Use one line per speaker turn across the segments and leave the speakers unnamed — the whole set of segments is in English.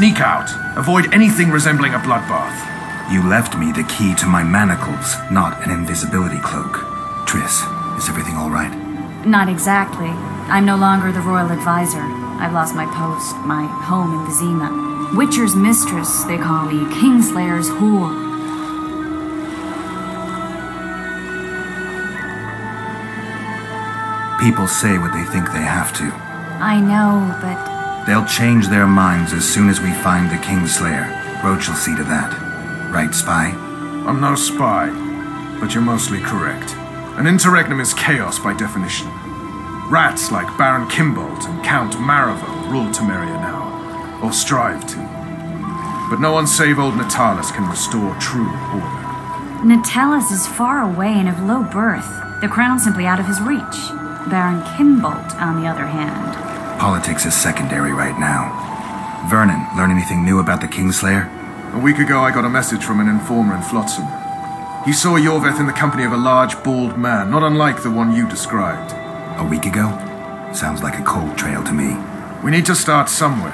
sneak out. Avoid anything resembling a bloodbath.
You left me the key to my manacles, not an invisibility cloak. Triss, is everything all right?
Not exactly. I'm no longer the royal advisor. I've lost my post, my home in Vizima. Witcher's mistress, they call me. Kingslayer's whore.
People say what they think they have to.
I know, but
They'll change their minds as soon as we find the Kingslayer. Roche will see to that. Right, Spy?
I'm no spy, but you're mostly correct. An interregnum is chaos by definition. Rats like Baron Kimbolt and Count Maravel rule Temeria now, or strive to. But no one save old Natalis can restore true order.
Natalis is far away and of low birth. The crown's simply out of his reach. Baron Kimbolt, on the other hand.
Politics is secondary right now. Vernon, learn anything new about the Kingslayer?
A week ago, I got a message from an informer in Flotsam. He saw Iorveth in the company of a large, bald man, not unlike the one you described.
A week ago? Sounds like a cold trail to me.
We need to start somewhere.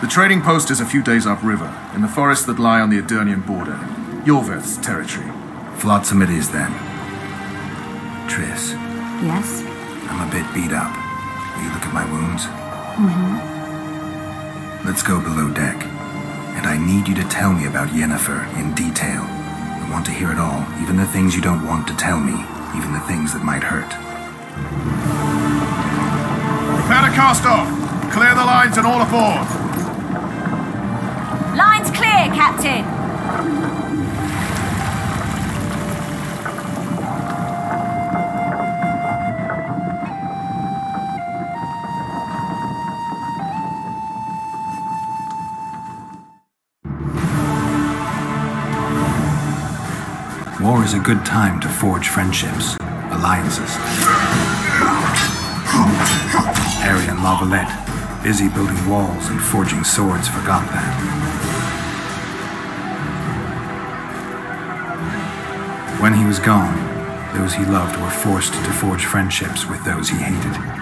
The trading post is a few days upriver, in the forests that lie on the Aedirnian border, Iorveth's territory.
Flotsam it is then. Triss,
Yes?
I'm a bit beat up. Will you look at my wounds? Mm-hmm. Let's go below deck. And I need you to tell me about Yennefer in detail. I want to hear it all, even the things you don't want to tell me, even the things that might hurt.
Prepare to cast off! Clear the lines and all aboard!
Line's clear, Captain!
Is a good time to forge friendships, alliances. Aryan La Valette, busy building walls and forging swords, forgot that. When he was gone, those he loved were forced to forge friendships with those he hated.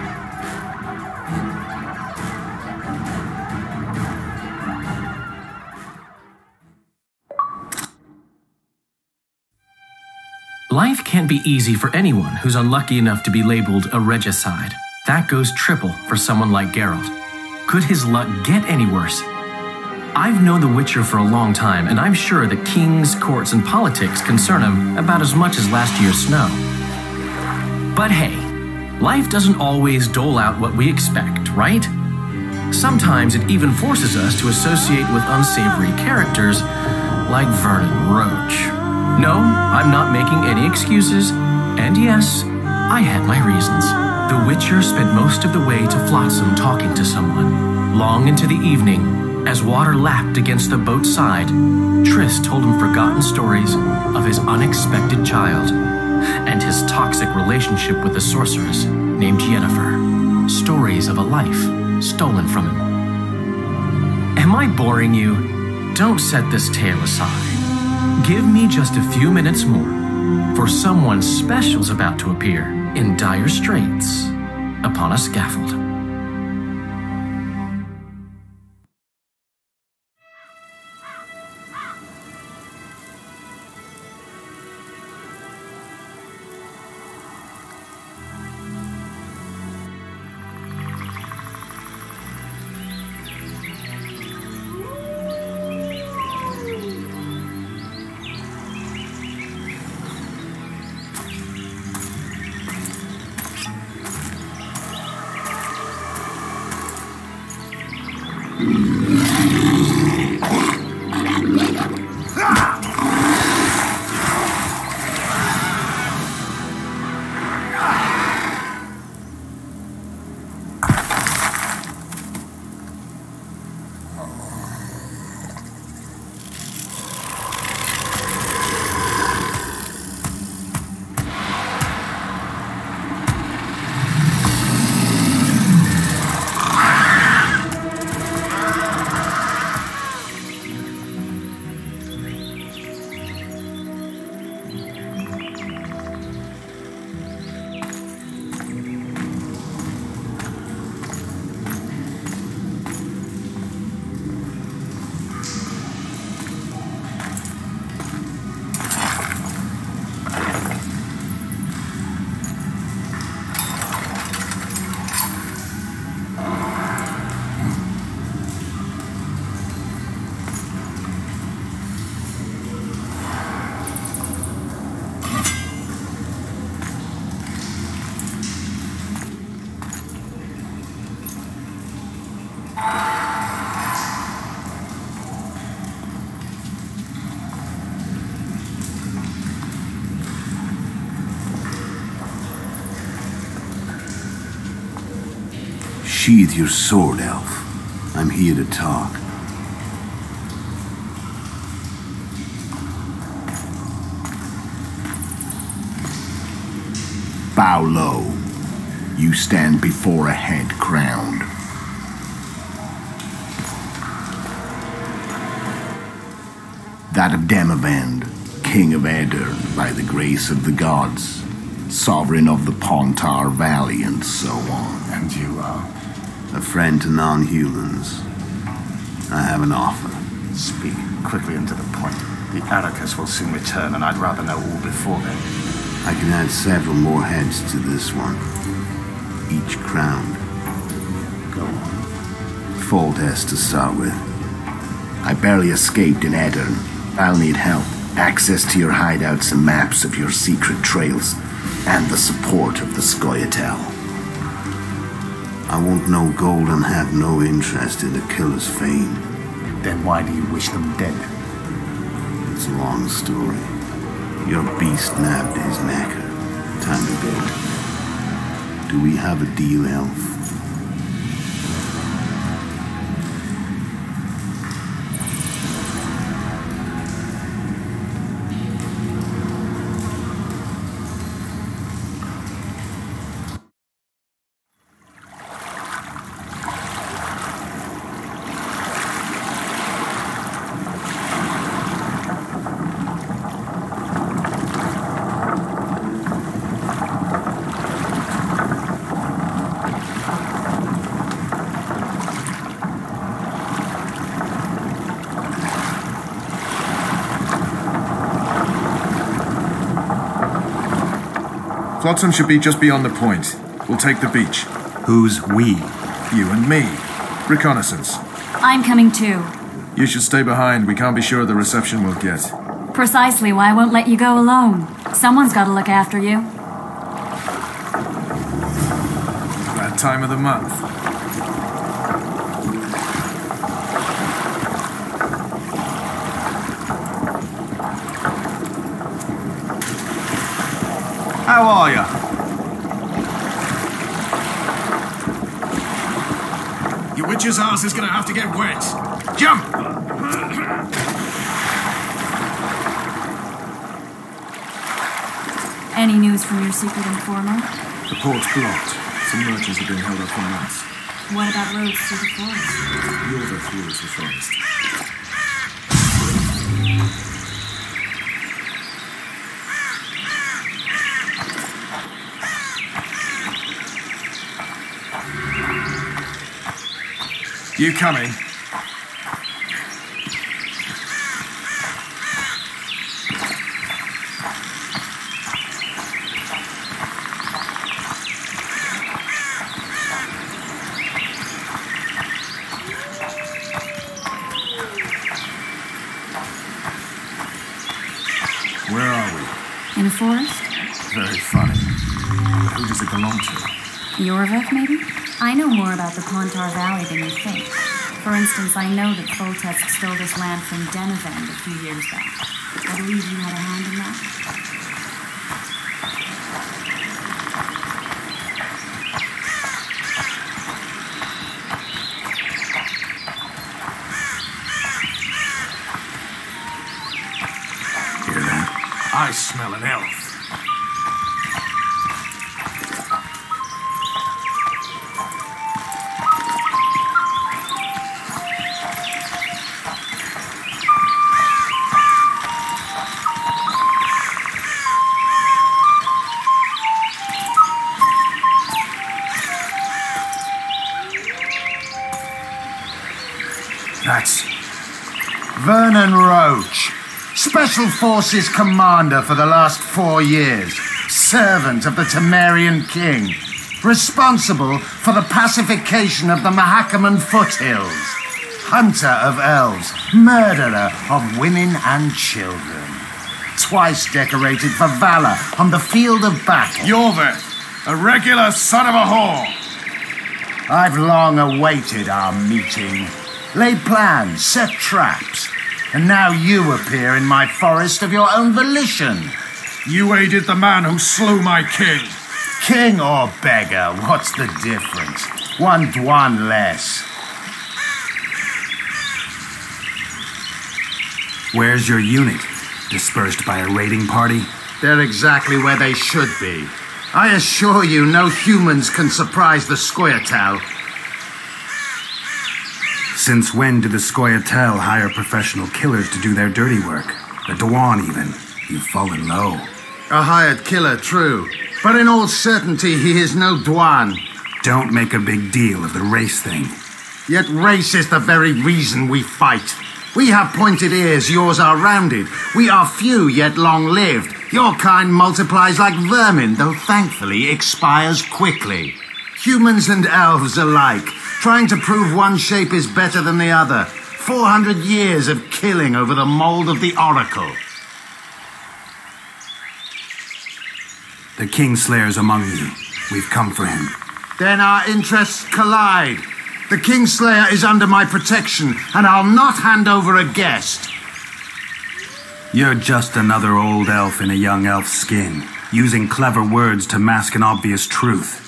Life can't be easy for anyone who's unlucky enough to be labeled a regicide. That goes triple for someone like Geralt. Could his luck get any worse? I've known The Witcher for a long time, and I'm sure that kings, courts, and politics concern him about as much as last year's snow. But hey, life doesn't always dole out what we expect, right? Sometimes it even forces us to associate with unsavory characters like Vernon Roche. No, I'm not making any excuses, and yes, I had my reasons. The Witcher spent most of the way to Flotsam talking to someone. Long into the evening, as water lapped against the boat's side, Triss told him forgotten stories of his unexpected child and his toxic relationship with a sorceress named Yennefer. Stories of a life stolen from him. Am I boring you? Don't set this tale aside. Give me just a few minutes more, for someone special's about to appear in dire straits upon a scaffold.
Sheathe your sword, Elf. I'm here to talk. Bow low. You stand before a head crowned. That of Demavend, King of Aedirn, by the grace of the gods, sovereign of the Pontar Valley, and so on.
And you are?
A friend to non-humans. I have an offer.
Speak quickly and to the point. The Arrakis will soon return, and I'd rather know all before then.
I can add several more heads to this one. Each crowned.
Go on.
Foltest to start with. I barely escaped in Aedirn. I'll need help. Access to your hideouts and maps of your secret trails. And the support of the Scoia'tael. I want no gold and have no interest in the killer's fame.
Then why do you wish them dead?
It's a long story. Your beast nabbed his knacker. Time to go. Do we have a deal, Elf?
Flotsam should be just beyond the point. We'll take the beach.
Who's we?
You and me. Reconnaissance.
I'm coming too.
You should stay behind. We can't be sure of the reception we'll get.
Precisely why I won't let you go alone. Someone's got to look after you.
That time of the month.
How are you?
Your witch's ass is gonna have to get wet. Jump!
Any news from your secret informer?
The port's blocked. Some merchants have been held up for months.
What about roads through the forest?
You're the through the forest. You coming? Where are we?
In a forest?
Very funny. Who does it belong to?
Your Iorveth, maybe? I know more about the Pontar Valley than you think. For instance, I know that Foltest stole this land from Demavend a few years back. I believe you had a hand in that.
Special Forces Commander for the last four years, servant of the Temerian King, responsible for the pacification of the Mahakaman foothills, hunter of elves, murderer of women and children, twice decorated for valor on the field of battle.
Iorveth, a regular son of a whore.
I've long awaited our meeting, laid plans, set traps, and now you appear in my forest of your own volition.
You aided the man who slew my king.
King or beggar, what's the difference? One Dh'oine less.
Where's your unit? Dispersed by a raiding party?
They're exactly where they should be. I assure you, no humans can surprise the Scoia'tael.
Since when do the Scoia'tael hire professional killers to do their dirty work? The Dh'oine, even. You've fallen low.
A hired killer, true. But in all certainty, he is no Dh'oine.
Don't make a big deal of the race thing.
Yet race is the very reason we fight. We have pointed ears, yours are rounded. We are few, yet long lived. Your kind multiplies like vermin, though thankfully expires quickly. Humans and elves alike, trying to prove one shape is better than the other. 400 years of killing over the mold of the Oracle.
The Kingslayer's among you. We've come for him.
Then our interests collide. The Kingslayer is under my protection, and I'll not hand over a guest.
You're just another old elf in a young elf's skin, using clever words to mask an obvious truth.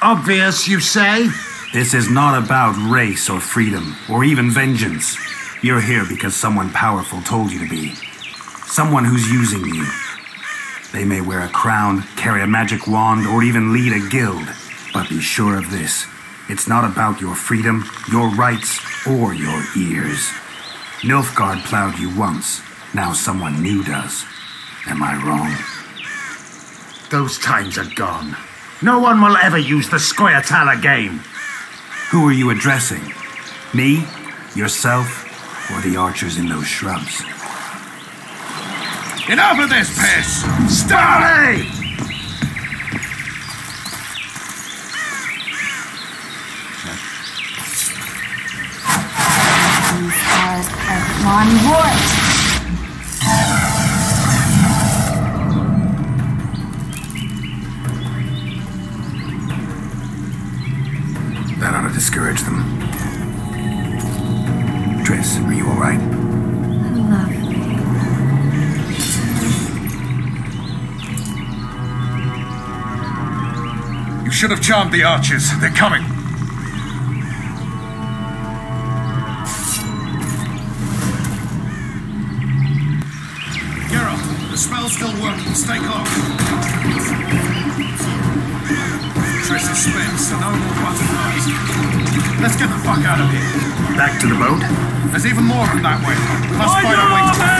Obvious, you say?
This is not about race or freedom, or even vengeance. You're here because someone powerful told you to be. Someone who's using you. They may wear a crown, carry a magic wand, or even lead a guild. But be sure of this it's not about your freedom, your rights, or your ears. Nilfgaard plowed you once. Now someone new does. Am I wrong?
Those times are gone. No one will ever use the Scoia'tael again.
Who are you addressing? Me? Yourself? Or the archers in those shrubs?
Enough of this piss!
Starley!
That ought to discourage them. Triss, are you alright?
You should have charmed the archers. They're coming. Geralt, the spell's still working. Stay close. Triss is spent, so no. Let's get the fuck out of here.
Back to the boat?
There's even more from that way. Must find our way to the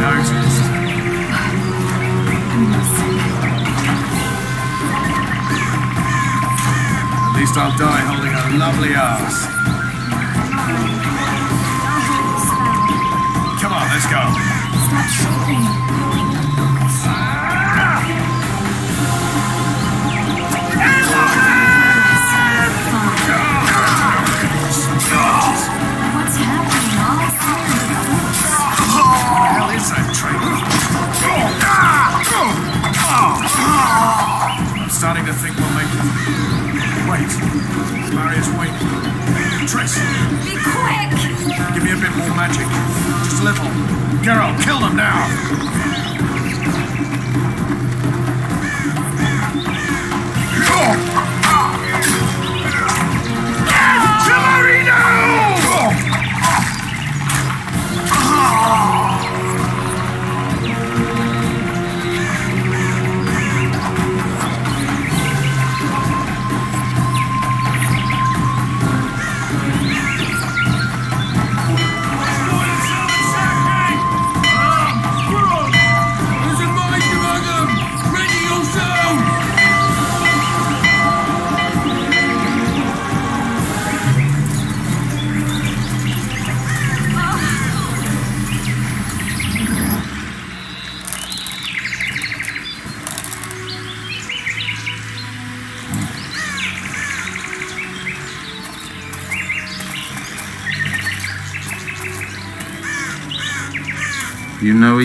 noticed. At least I'll die holding a lovely ass. Starting to think we'll make it. Wait. Marius, wait. Triss,
Be quick!
give me a bit more magic. Just a little. Geralt, kill them now!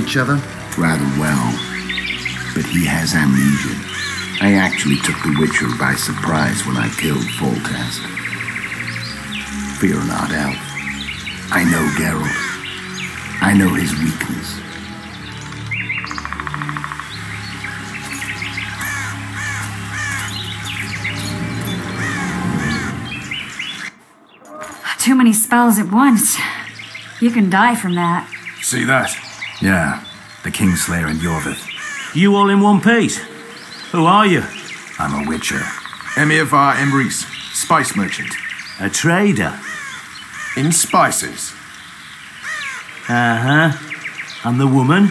Each other?
Rather well. But he has amnesia. I actually took the Witcher by surprise when I killed Foltest. Fear not, Elf. I know Geralt. I know his weakness.
Too many spells at once. You can die from that.
See that?
Yeah, the Kingslayer and Iorveth.
You all in one piece? Who are you?
I'm a Witcher.
Emir Var Emrys, spice merchant.
A trader?
In spices.
Uh huh. And the woman?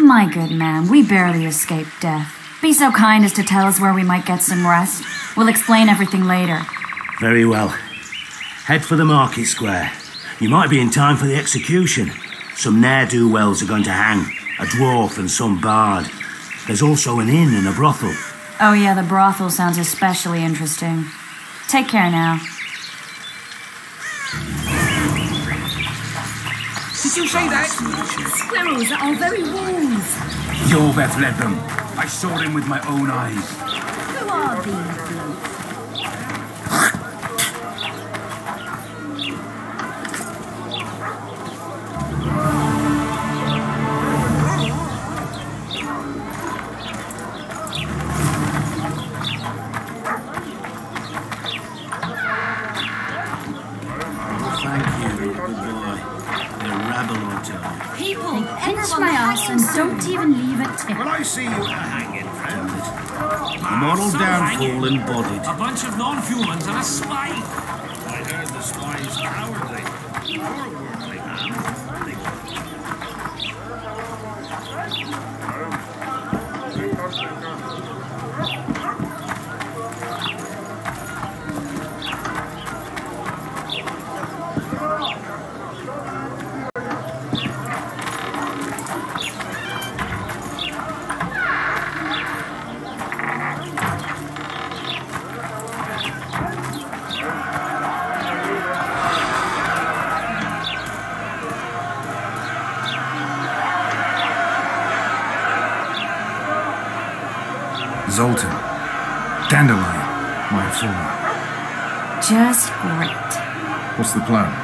My good man, we barely escaped death. Be so kind as to tell us where we might get some rest. We'll explain everything later.
Very well. Head for the market square. You might be in time for the execution. Some ne'er do wells are going to hang a dwarf and some bard. There's also an inn and a brothel.
Oh, yeah, the brothel sounds especially interesting. Take care now.
Did you say that?
Squirrels are our very wolves.
Iorveth led them. I saw him with my own eyes.
Who are these?
Moral downfall embodied.
A bunch of non-humans and a spy.
I heard the spies cowardly. Plan?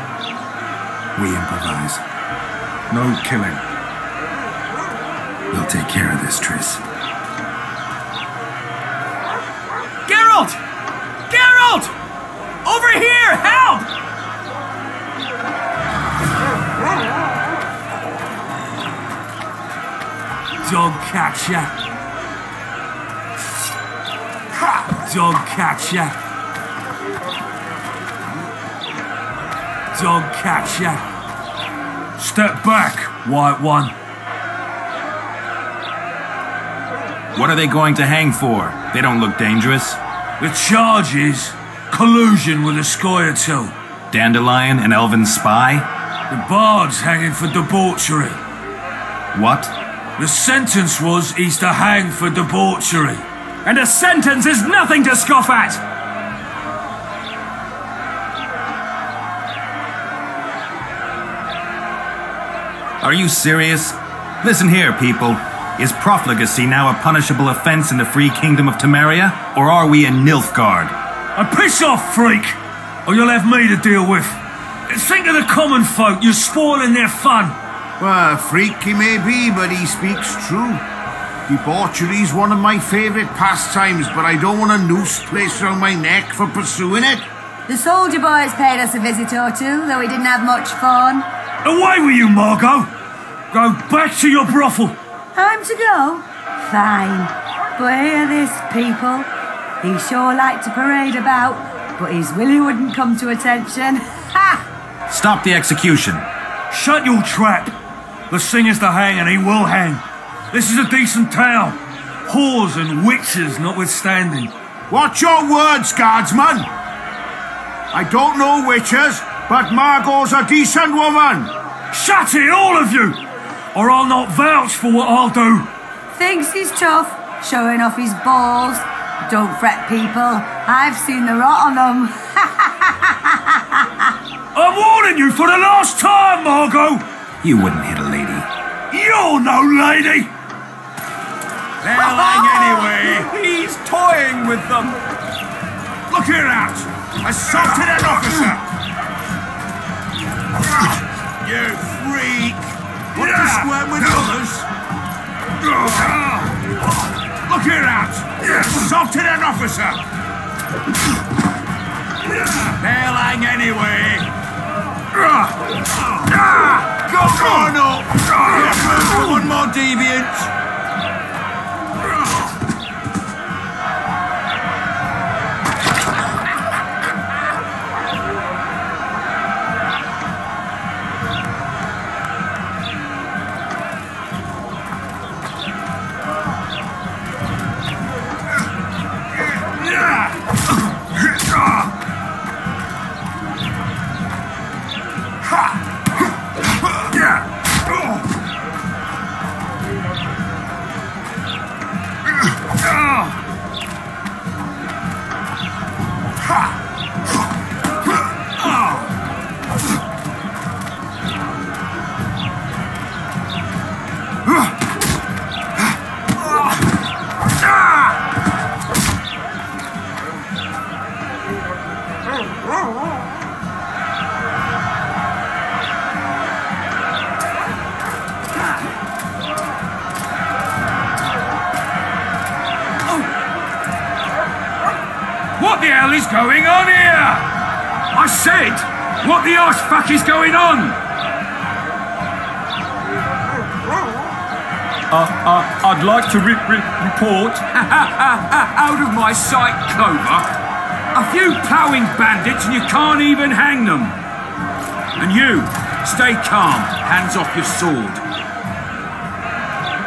One.
What are they going to hang for? They don't look dangerous.
The charge is collusion with the Scoia'tael.
Dandelion, an elven spy?
The bard's hanging for debauchery.
What?
The sentence was he's to hang for debauchery.
And a sentence is nothing to scoff at! Are you serious? Listen here, people. Is profligacy now a punishable offense in the free kingdom of Temeria? Or are we in Nilfgaard?
And piss off, freak! Or you'll have me to deal with. Think of the common folk, you're spoiling their fun.
Well, a freak he may be, but he speaks true. Debauchery's one of my favourite pastimes, but I don't want a noose placed around my neck for pursuing it.
The soldier boys paid us a visit or two, though we didn't have much fun.
Away with you, Margot! Go back to your brothel.
Time to go? Fine. But hear this, people. He sure liked to parade about, but his Willie wouldn't come to attention. Ha!
Stop the execution.
Shut your trap. The singer's to hang and he will hang. This is a decent town. Whores and witches notwithstanding.
Watch your words, guardsman. I don't know witches, but Margot's a decent woman.
Shut it, all of you! Or I'll not vouch for what I'll do.
Thinks he's tough, showing off his balls. Don't fret, people. I've seen the rot on them.
I'm warning you for the last time, Margot!
You wouldn't hit a lady.
You're no lady!
They'll hang anyway.
He's toying with them.
Look here out. Assaulted an officer. You freak. Want to square with others? Look here out. Assaulted an officer. They'll hang anyway. Go on up. One more deviant.
Uh, to re- re- report. Out of my sight, Clover. A few ploughing bandits and you can't even hang them. And you, stay calm, hands off your sword.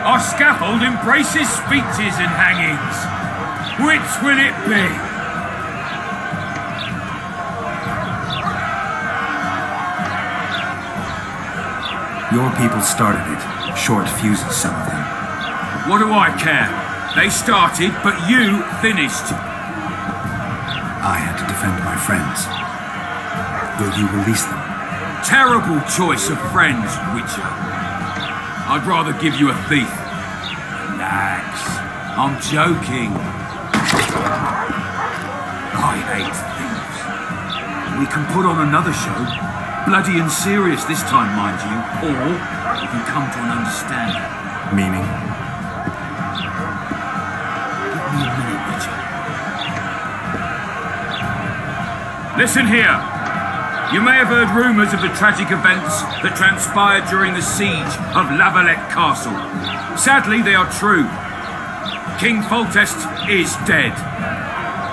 Our scaffold embraces speeches and hangings. Which will it be?
Your people started it. Short fuses, some of them.
What do I care? They started, but you finished.
I had to defend my friends. Will you release them?
Terrible choice of friends, Witcher. I'd rather give you a thief. Relax. I'm joking. I hate thieves. We can put on another show. Bloody and serious this time, mind you. Or we can come to an understanding.
Meaning?
Listen here. You may have heard rumours of the tragic events that transpired during the siege of La Valette Castle. Sadly, they are true. King Foltest is dead.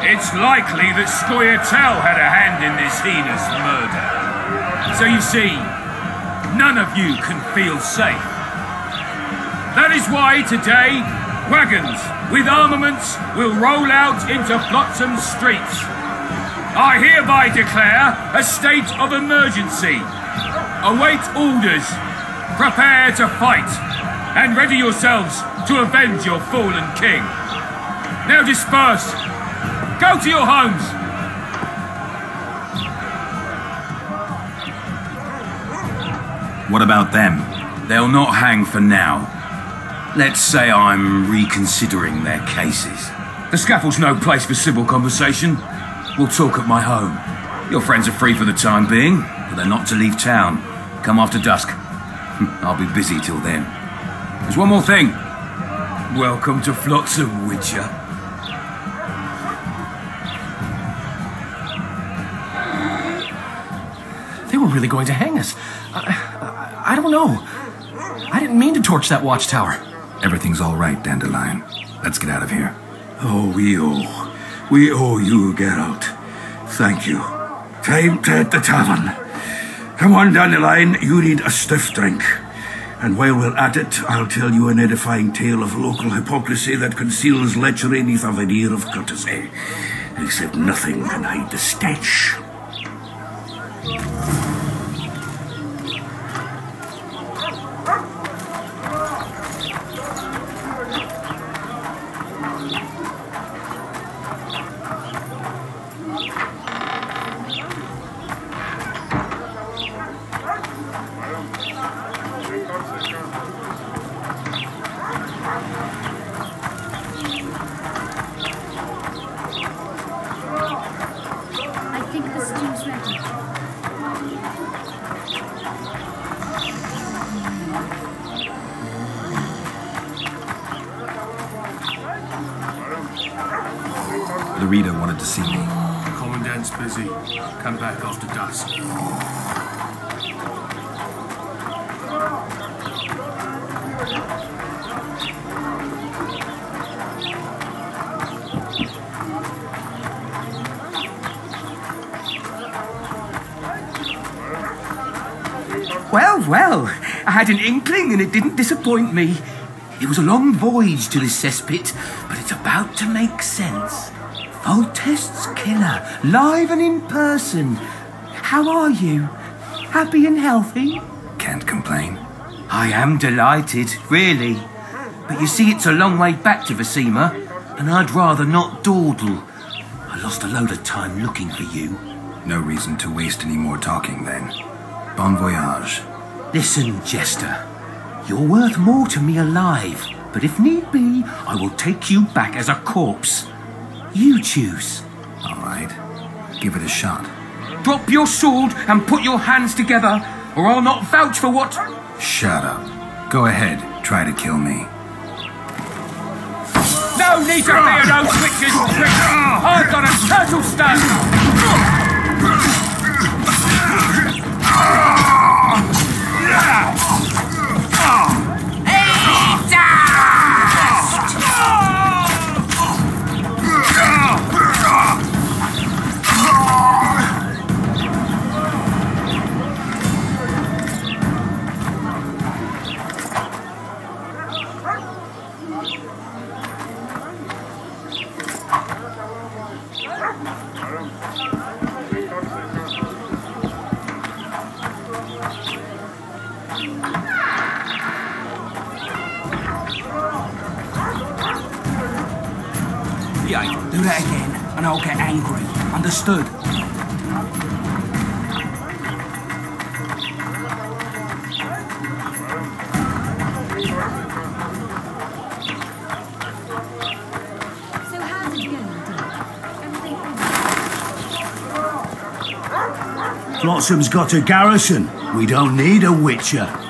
It's likely that Scoia'tael had a hand in this heinous murder. So you see, none of you can feel safe. That is why today, wagons with armaments will roll out into Flotsam streets. I hereby declare a state of emergency. Await orders. Prepare to fight. And ready yourselves to avenge your fallen king. Now disperse. Go to your homes.
What about them?
They'll not hang for now. Let's say I'm reconsidering their cases. The scaffold's no place for civil conversation. We'll talk at my home. Your friends are free for the time being, but they're not to leave town. Come after dusk. I'll be busy till then. There's one more thing. Welcome to Flotsam, Witcher.
They were really going to hang us. I, I, I don't know. I didn't mean to torch that watchtower.
Everything's all right, Dandelion. Let's get out of here.
Oh, we owe. We owe you, Geralt. Thank you. Time to hit the tavern. Come on, Dandelion, you need a stiff drink. And while we're at it, I'll tell you an edifying tale of local hypocrisy that conceals lechery neath a veneer of courtesy. Except nothing can hide the stench.
Well, well, I had an inkling and it didn't disappoint me. It was a long voyage to this cesspit, but it's about to make sense. Foltest's killer, live and in person. How are you? Happy and healthy?
Can't complain.
I am delighted, really. But you see, it's a long way back to Vizima, and I'd rather not dawdle. I lost a load of time looking for you.
No reason to waste any more talking then. Bon voyage.
Listen, Jester. You're worth more to me alive, but if need be, I will take you back as a corpse. You choose.
All right. Give it a shot.
Drop your sword and put your hands together, or I'll not vouch for what.
Shut up. Go ahead. Try to kill me.
No need to fear no switches, I've got a turtle stone.
Yeah,
stood.
Flotsam's got a garrison. We don't need a witcher.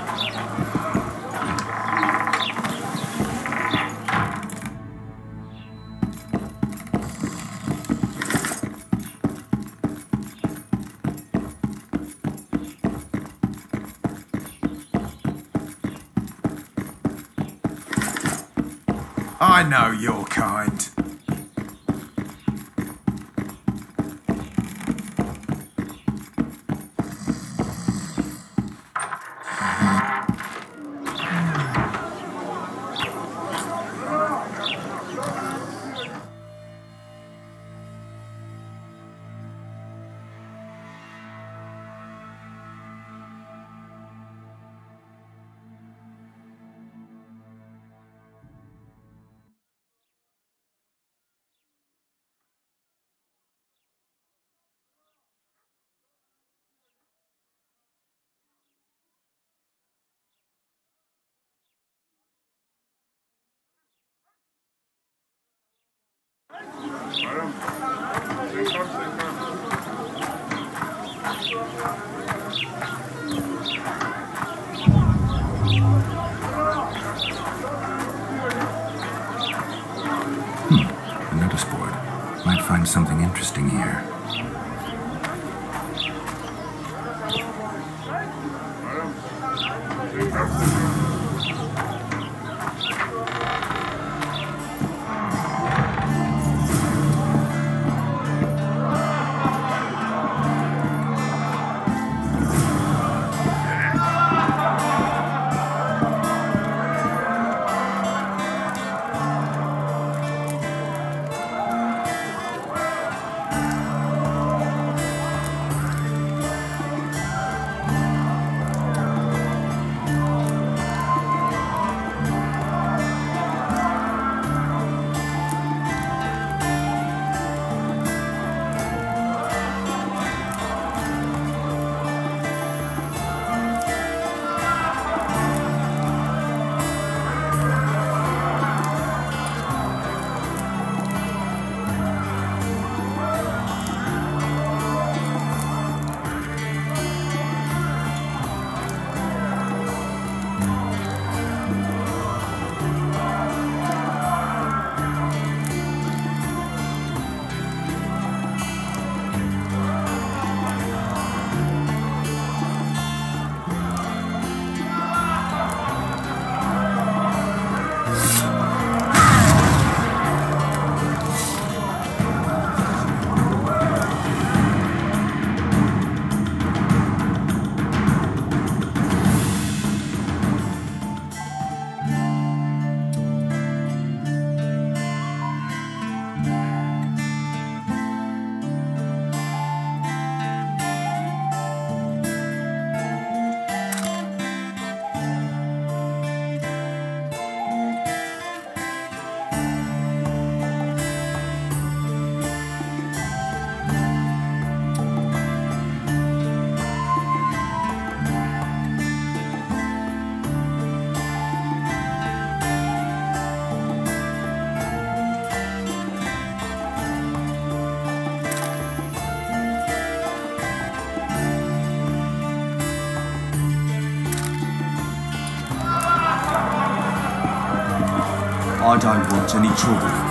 I
don't want any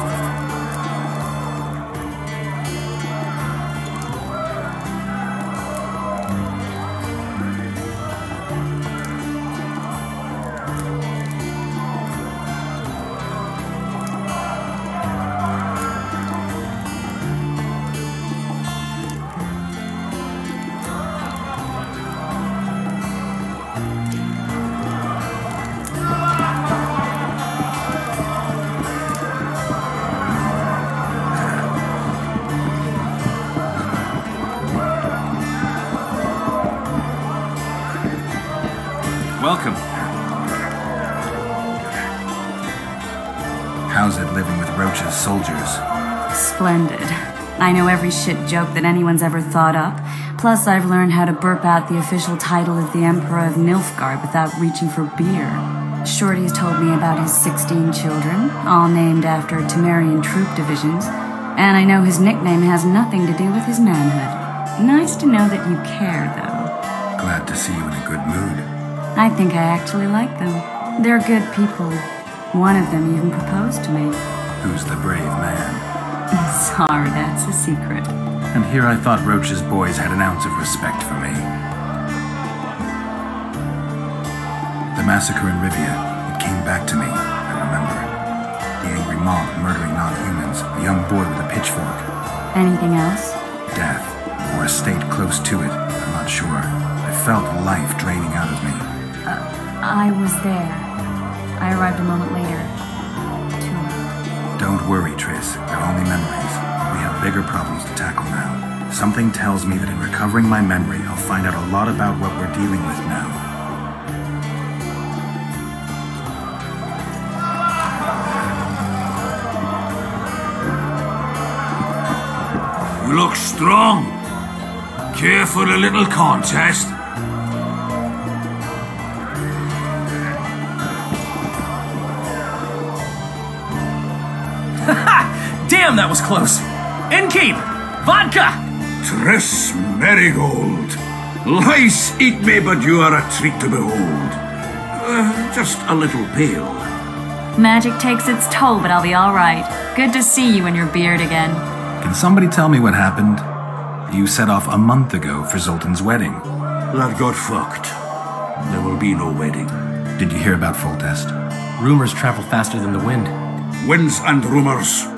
I know every shit joke that anyone's ever thought up. Plus, I've learned how to burp out the official title of the Emperor of Nilfgaard without reaching for beer. Shorty's told me about his 16 children, all named after Temerian troop divisions, and I know his nickname has nothing to do with his manhood. Nice to know that you care, though.
Glad to see you in a good mood.
I think I actually like them. They're good people. One of them even proposed to me.
Who's the brave man?
A secret.
And here I thought Roche's boys had an ounce of respect for me. The massacre in Rivia, it came back to me, I remember. The angry mob murdering non-humans, a young boy with a pitchfork.
Anything else?
Death, or a state close to it, I'm not sure. I felt life draining out of me.
Uh, I was there. I arrived a moment later. Too late.
Don't worry, Triss. They're only memories. We have bigger problems to tackle now. Something tells me that in recovering my memory, I'll find out a lot about what we're dealing with now.
You look strong. Care for a little contest?
Damn, that was close. Innkeep! Vodka!
Triss Merigold. Lice eat me, but you are a treat to behold. Uh, just a little pale.
Magic takes its toll, but I'll be alright. Good to see you and your beard again.
Can somebody tell me what happened? You set off a month ago for Zoltan's wedding.
That got fucked. There will be no wedding.
Did you hear about Foltest?
Rumors travel faster than the wind.
Winds and rumors.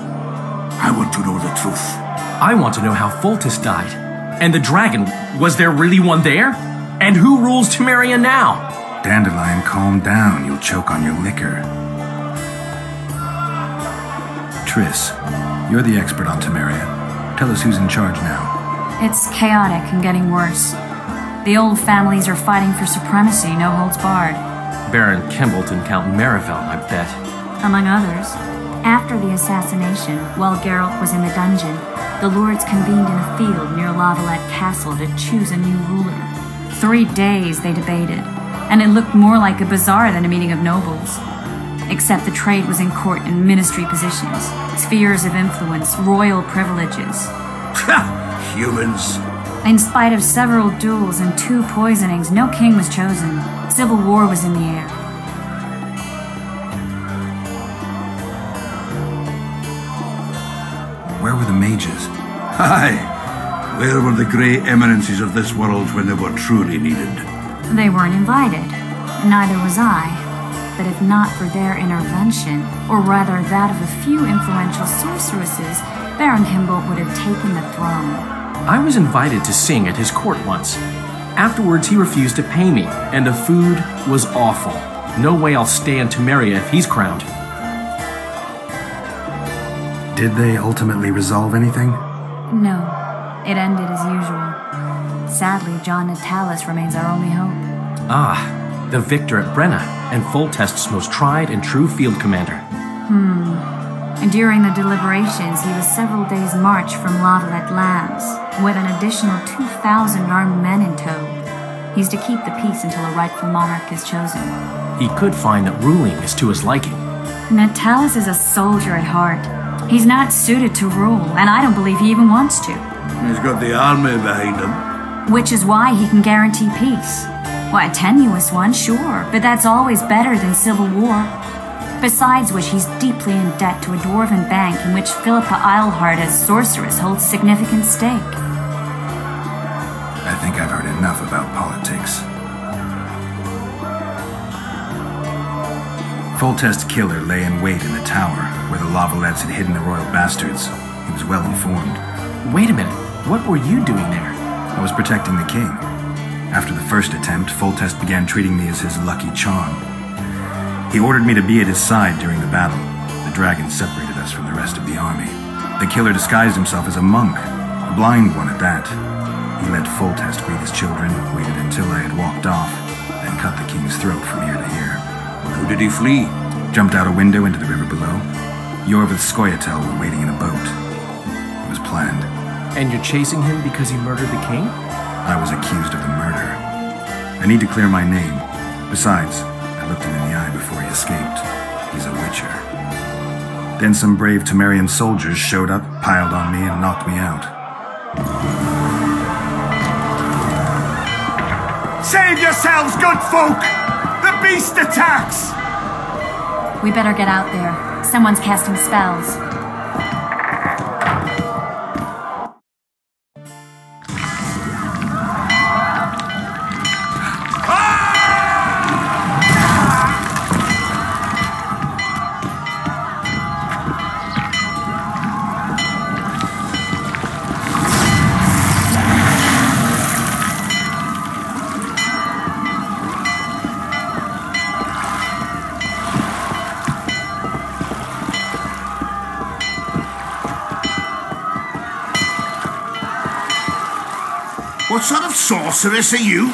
I want to know the truth.
I want to know how Foltest died. And the dragon, was there really one there? And who rules Temeria now?
Dandelion, calm down. You'll choke on your liquor. Triss, you're the expert on Temeria. Tell us who's in charge now.
It's chaotic and getting worse. The old families are fighting for supremacy, no holds barred.
Baron Kimbolt and Count Maravel, I bet.
Among others. After the assassination, while Geralt was in the dungeon, the lords convened in a field near La Valette Castle to choose a new ruler. Three days they debated, and it looked more like a bazaar than a meeting of nobles. Except the trade was in court and ministry positions, spheres of influence, royal privileges.
Humans.
In spite of several duels and two poisonings, no king was chosen. Civil war was in the air.
Aye. Where were the grey eminences of this world when they were truly needed?
They weren't invited. Neither was I. But if not for their intervention, or rather that of a few influential sorceresses, Baron Kimbolt would have taken the throne.
I was invited to sing at his court once. Afterwards, he refused to pay me, and the food was awful. No way I'll stay in Temeria if he's crowned.
Did they ultimately resolve anything?
No, it ended as usual. Sadly, Jan Natalis remains our only hope.
Ah, the victor at Brenna, and Foltest's most tried and true field commander.
Hmm. And during the deliberations, he was several days' march from La Valette Labs, with an additional 2,000 armed men in tow. He's to keep the peace until a rightful monarch is chosen.
He could find that ruling is to his liking.
Natalis is a soldier at heart. He's not suited to rule, and I don't believe he even wants to.
He's got the army behind him.
Which is why he can guarantee peace. Why, a tenuous one, sure, but that's always better than civil war. Besides which, he's deeply in debt to a dwarven bank in which Philippa Eilhart, as sorceress, holds significant stake.
I think I've heard enough about politics. Foltest's killer lay in wait in the tower, where the La Valettes had hidden the royal bastards. He was well informed.
Wait a minute, what were you doing there?
I was protecting the king. After the first attempt, Foltest began treating me as his lucky charm. He ordered me to be at his side during the battle. The dragon separated us from the rest of the army. The killer disguised himself as a monk, a blind one at that. He let Foltest greet his children, waited until I had walked off, then cut the king's throat from ear to ear.
How did he flee?
Jumped out a window into the river below. Iorveth Scoia'tael were waiting in a boat. It was planned.
And you're chasing him because he murdered the king?
I was accused of the murder. I need to clear my name. Besides, I looked him in the eye before he escaped. He's a witcher. Then some brave Temerian soldiers showed up, piled on me, and knocked me out.
Save yourselves, good folk! Beast attacks!
We better get out there. Someone's casting spells.
Sorceress are you?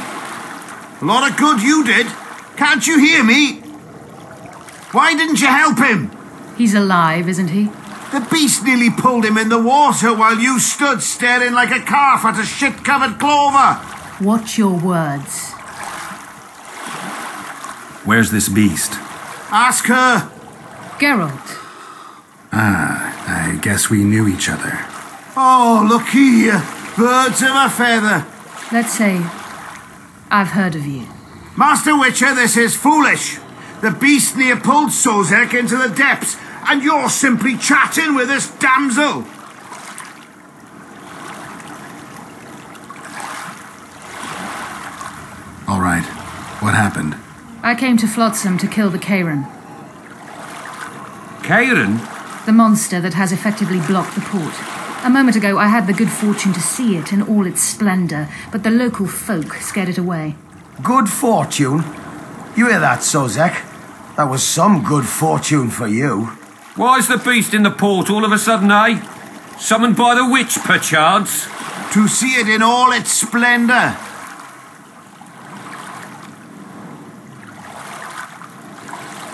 A lot of good you did. Can't you hear me? Why didn't you help him?
He's alive, isn't he?
The beast nearly pulled him in the water while you stood staring like a calf at a shit covered clover.
Watch your words.
Where's this beast?
Ask her.
Geralt.
Ah, I guess we knew each other.
Oh, look here. Birds of a feather.
Let's say I've heard of you.
Master Witcher, this is foolish. The beast near pulled Sozek into the depths, and you're simply chatting with this damsel.
All right. What happened?
I came to Flotsam to kill the Kayran,
Kayran?
the monster that has effectively blocked the port. A moment ago, I had the good fortune to see it in all its splendor, but the local folk scared it away.
Good fortune? You hear that, Sozek? That was some good fortune for you.
Why's the beast in the port all of a sudden, eh? Summoned by the witch, perchance?
To see it in all its splendor.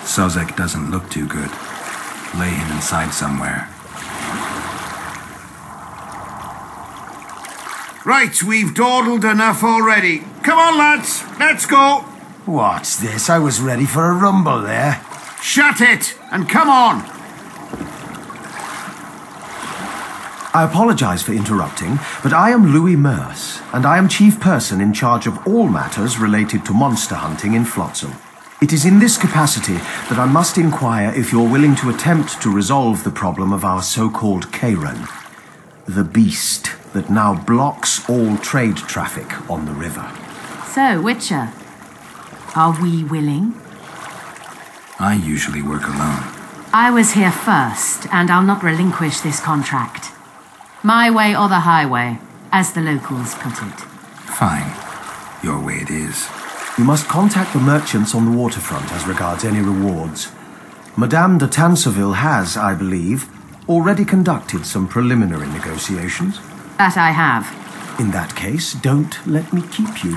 Sozek doesn't look too good. Lay him inside somewhere.
Right, we've dawdled enough already. Come on, lads, let's go. What's this? I was ready for a rumble there. Shut it, and come on.
I apologize for interrupting, but I am Louis Merse, and I am chief person in charge of all matters related to monster hunting in Flotsam. It is in this capacity that I must inquire if you're willing to attempt to resolve the problem of our so-called Kayran, the beast that now blocks all trade traffic on the river.
So, Witcher, are we willing?
I usually work alone.
I was here first, and I'll not relinquish this contract. My way or the highway, as the locals put it.
Fine. Your way it is.
You must contact the merchants on the waterfront as regards any rewards. Madame de Tancarville has, I believe, already conducted some preliminary negotiations.
That I have.
In that case, don't let me keep you.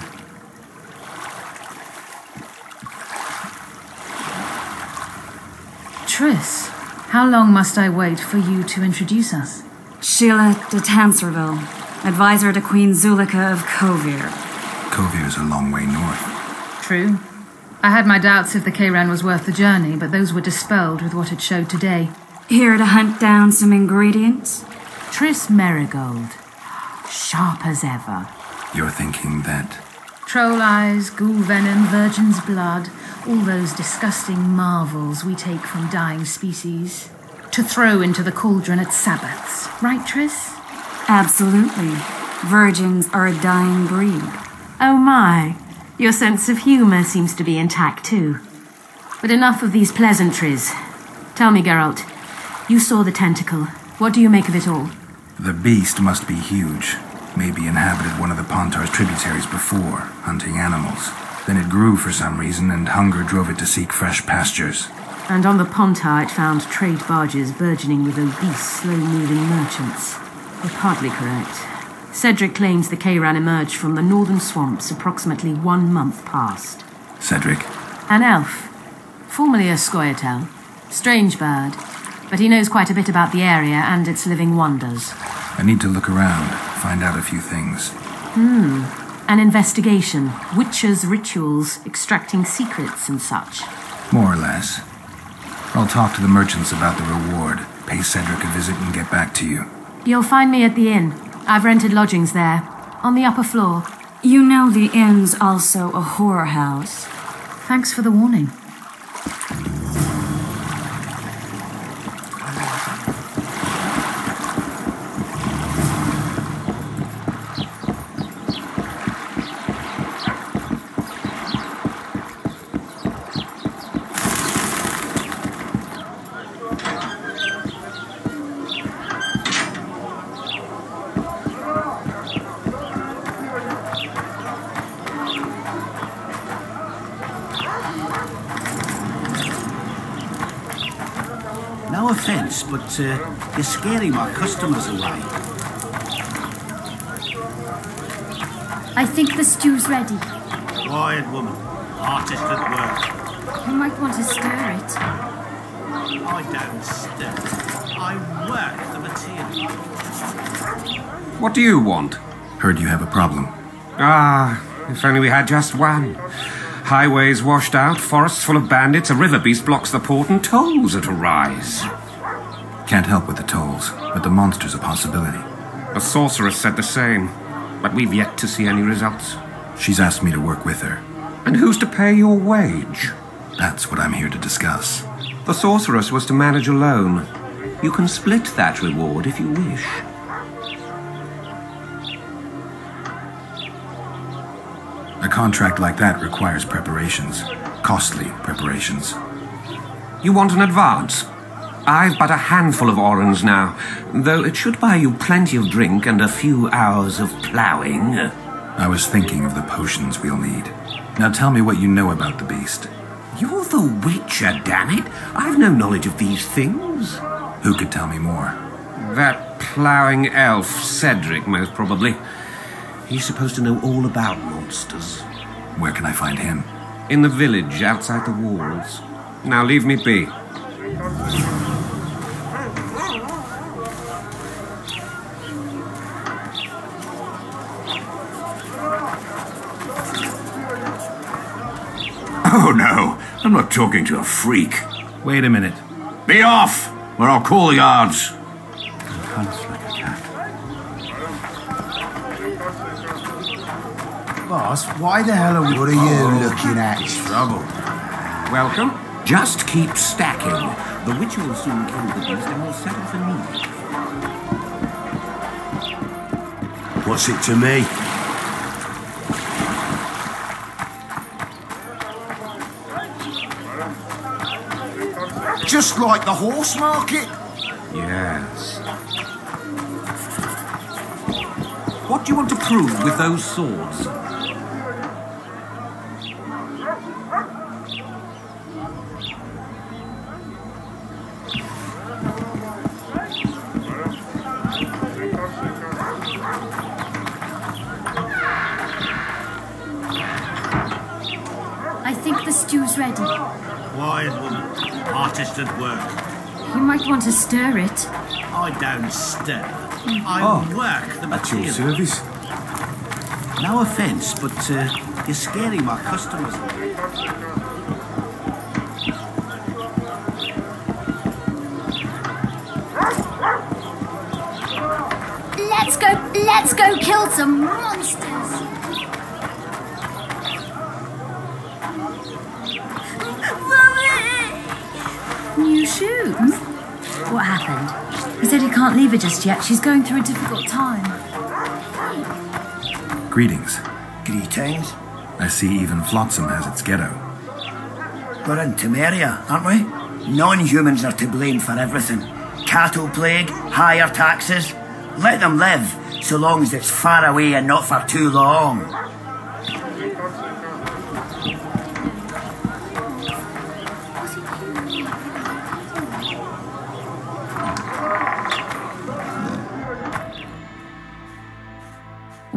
Triss, how long must I wait for you to introduce us?
Sheala de Tancarville, advisor to Queen Zuleyka of Kovir.
Kovir is a long way north.
True. I had my doubts if the Kayran was worth the journey, but those were dispelled with what it showed today.
Here to hunt down some ingredients?
Triss Merigold. Sharp as ever.
You're thinking that
Troll eyes, ghoul venom, virgin's blood, all those disgusting marvels we take from dying species. To throw into the cauldron at Sabbaths. Right, Triss?
Absolutely. Virgins are a dying breed.
Oh my, your sense of humour seems to be intact too. But enough of these pleasantries. Tell me, Geralt, you saw the tentacle. What do you make of it all?
the beast must be huge. Maybe inhabited one of the Pontar's tributaries before, hunting animals. Then it grew for some reason, and hunger drove it to seek fresh pastures.
And on the Pontar, it found trade barges burgeoning with obese, slow moving merchants. You're partly correct. Cedric claims the Kayran emerged from the northern swamps approximately one month past.
Cedric,
An elf, formerly a Scoia'tael. Strange bird, but he knows quite a bit about the area and its living wonders.
I need to look around, find out a few things.
Hmm. An investigation, witches' rituals, extracting secrets and such.
More or less. I'll talk to the merchants about the reward, pay Cedric a visit, and get back to you.
You'll find me at the inn. I've rented lodgings there, on the upper floor.
You know the inn's also a whorehouse.
Thanks for the warning.
But uh, you're scaring my customers away.
I think the stew's ready.
Quiet woman. Artist at work.
You might want to stir it.
I don't stir. I work the material.
What do you want?
Heard you have a problem.
Ah, if only we had just one. Highways washed out, forests full of bandits, a river beast blocks the port, and tolls are to rise.
Can't help with the tolls, but the monster's a possibility.
The sorceress said the same, but we've yet to see any results.
She's asked me to work with her.
And who's to pay your wage?
That's what I'm here to discuss.
The sorceress was to manage alone. You can split that reward if you wish.
A contract like that requires preparations. Costly preparations.
You want an advance? I've but a handful of orens now, though it should buy you plenty of drink and a few hours of ploughing.
I was thinking of the potions we'll need. Now tell me what you know about the beast.
You're the Witcher, damn it! I've no knowledge of these things.
Who could tell me more?
That ploughing elf, Cedric, most probably. He's supposed to know all about monsters.
Where can I find him?
In the village, outside the walls. Now leave me be.
Oh no, I'm not talking to a freak.
Wait a minute.
Be off, or I'll call the guards.
Hunts like a cat.
Boss, why the hell are we... What are you looking at?
Trouble. Welcome. Just keep stacking. The Witcher will soon kill the beast and we'll settle for me.
What's it to me?
Just like the horse market?
Yes. What do you want to prove with those swords?
Artist at work.
You might want to stir it.
I don't stir. I
Oh,
work the
At your service.
No offence, but uh, you're scaring my customers.
Let's go, let's go kill some monsters. Can't leave her just yet. She's going through a difficult time.
Greetings.
Greetings.
I see even Flotsam has its ghetto.
We're in Temeria, aren't we? Non-humans are to blame for everything. Cattle plague, higher taxes. Let them live, so long as it's far away and not for too long.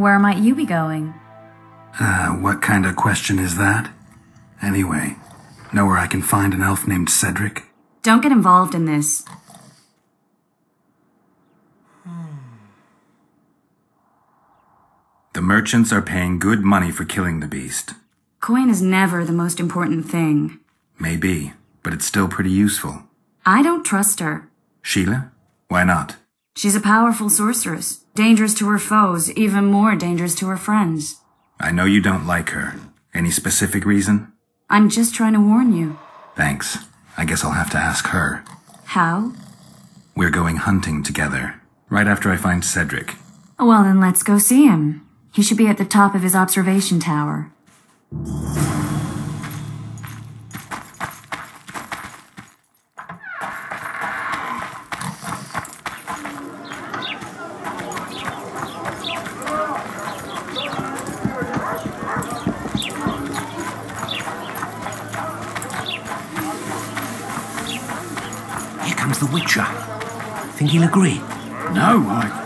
Where might you be going?
Uh, what kind of question is that? Anyway, know where I can find an elf named Cedric?
Don't get involved in this.
The merchants are paying good money for killing the beast.
Coin is never the most important thing.
Maybe, but it's still pretty useful.
I don't trust her.
Sheala? Why not?
She's a powerful sorceress, dangerous to her foes, even more dangerous to her friends.
I know you don't like her. Any specific reason?
I'm just trying to warn you.
Thanks. I guess I'll have to ask her.
How?
We're going hunting together. Right after I find Cedric.
Well, then let's go see him. He should be at the top of his observation tower.
Witcher. Think he'll agree?
No, I,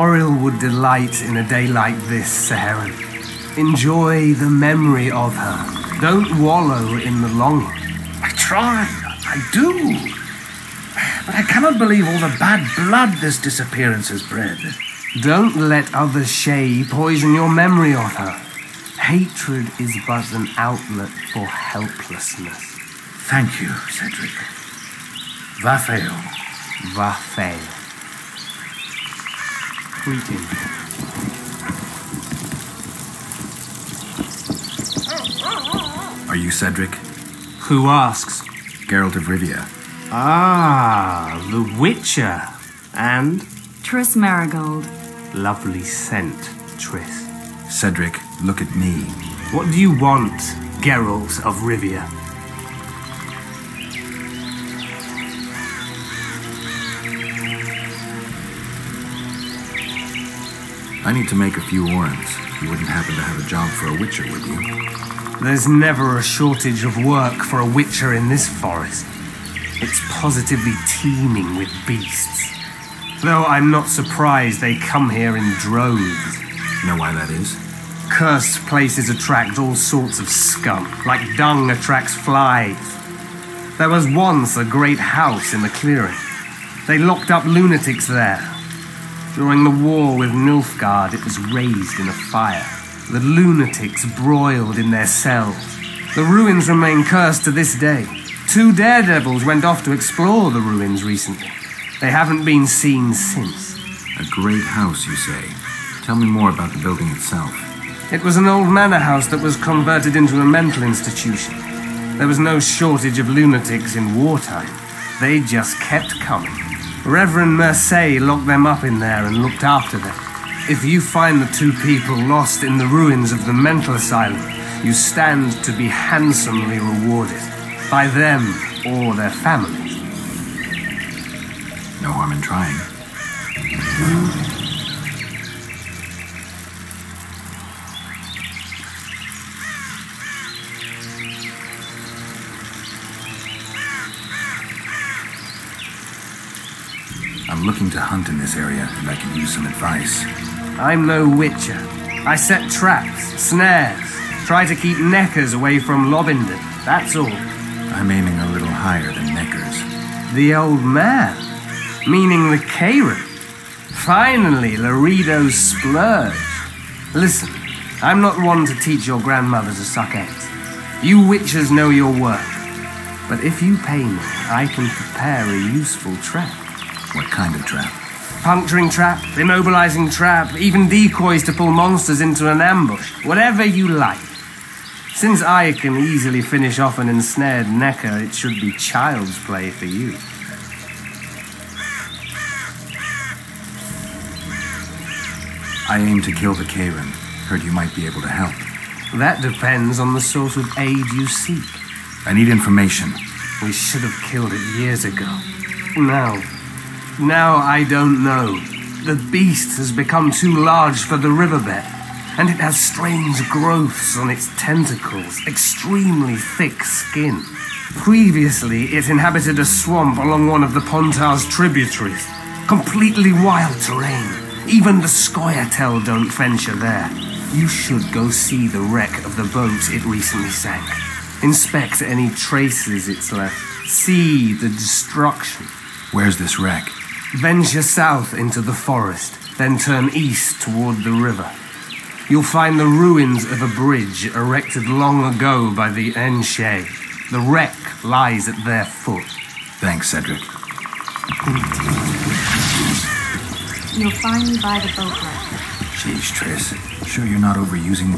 Moril would delight in a day like this, Saharan. Enjoy the memory of her. Don't wallow in the longing.
I try. I do. But I cannot believe all the bad blood this disappearance has bred.
Don't let other Shay poison your memory of her. Hatred is but an outlet for helplessness.
Thank you, Cedric. Vafael.
Vafael. Greeting.
Are you Cedric?
Who asks?
Geralt of Rivia.
Ah, the Witcher. And
Triss Merigold.
lovely scent, Triss.
Cedric, look at me.
What do you want, Geralt of Rivia?
I need to make a few orens. You wouldn't happen to have a job for a witcher, would you?
There's never a shortage of work for a witcher in this forest. It's positively teeming with beasts. Though I'm not surprised they come here in droves.
Know why that is?
Cursed places attract all sorts of scum, like dung attracts flies. There was once a great house in the clearing. They locked up lunatics there. During the war with Nilfgaard, it was raised in a fire. The lunatics broiled in their cells. The ruins remain cursed to this day. Two daredevils went off to explore the ruins recently. They haven't been seen since.
A great house, you say. Tell me more about the building itself.
It was an old manor house that was converted into a mental institution. There was no shortage of lunatics in wartime. They just kept coming. Reverend Mercey locked them up in there and looked after them. If you find the two people lost in the ruins of the mental asylum, you stand to be handsomely rewarded. By them or their families.
No harm in trying. I'm looking to hunt in this area, and I could use some advice.
I'm no witcher. I set traps, snares, try to keep nekkers away from Lobinden. That's all.
I'm aiming a little higher than Nekkers.
The old man, meaning the Kayran. Finally, Laredo's splurge. Listen, I'm not one to teach your grandmother to suck eggs. You witchers know your work. But if you pay me, I can prepare a useful trap.
What kind of trap?
Puncturing trap, immobilizing trap, even decoys to pull monsters into an ambush. Whatever you like. Since I can easily finish off an ensnared nekker, it should be child's play for you.
I aim to kill the Kayran. Heard you might be able to help.
That depends on the sort of aid you seek.
I need information.
We should have killed it years ago. Now, now I don't know. The beast has become too large for the riverbed, and it has strange growths on its tentacles, extremely thick skin. Previously, it inhabited a swamp along one of the Pontar's tributaries. Completely wild terrain. Even the Scoia'tael don't venture there. You should go see the wreck of the boat it recently sank. Inspect any traces it's left. See the destruction.
Where's this wreck?
Venture south into the forest, then turn east toward the river. You'll find the ruins of a bridge erected long ago by the Enshe. The wreck lies at their foot.
Thanks, Cedric.
You'll find me by the boat wreck.
Jeez, Triss. Sure you're not overusing...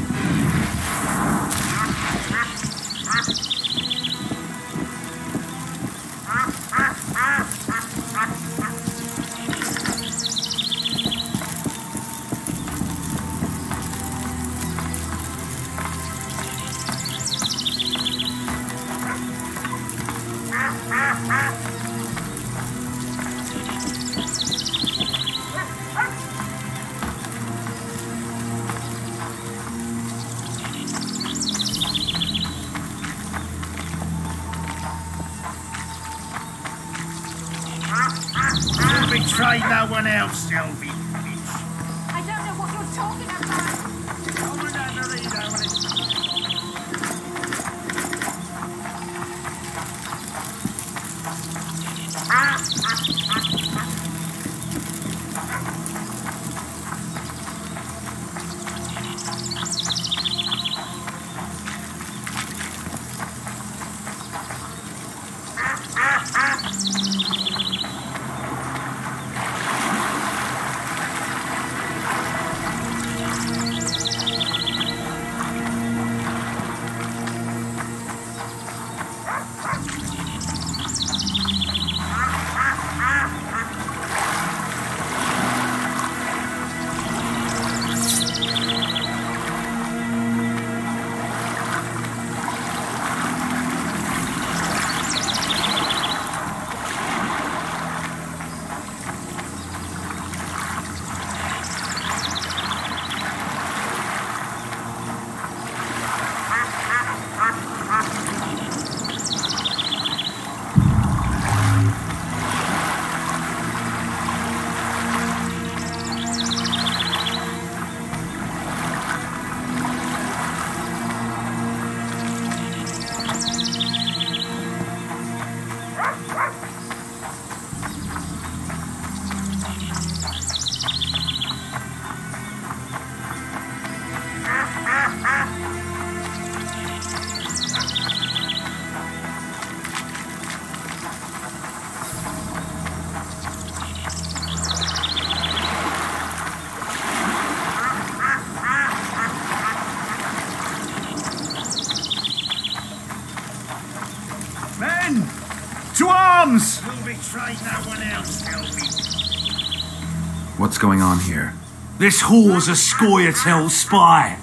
going on here?
This whore's a Scoia'tael spy.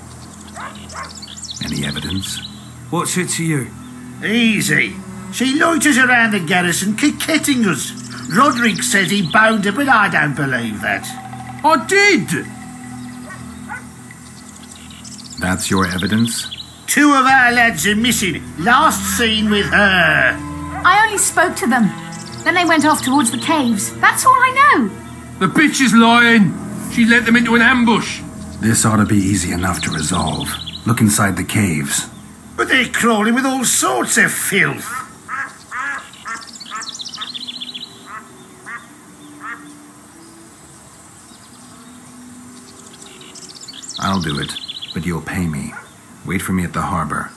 Any evidence?
What's it to you?
Easy. She loiters around the garrison, kick-kitting us. Roderick says he bound her, but I don't believe that.
I did!
That's your evidence?
Two of our lads are missing. Last seen with her.
I only spoke to them. Then they went off towards the caves. That's all I know.
The bitch is lying. She led them into an ambush.
This ought to be easy enough to resolve. Look inside the caves.
But they're crawling with all sorts of filth.
I'll do it, but you'll pay me. Wait for me at the harbor.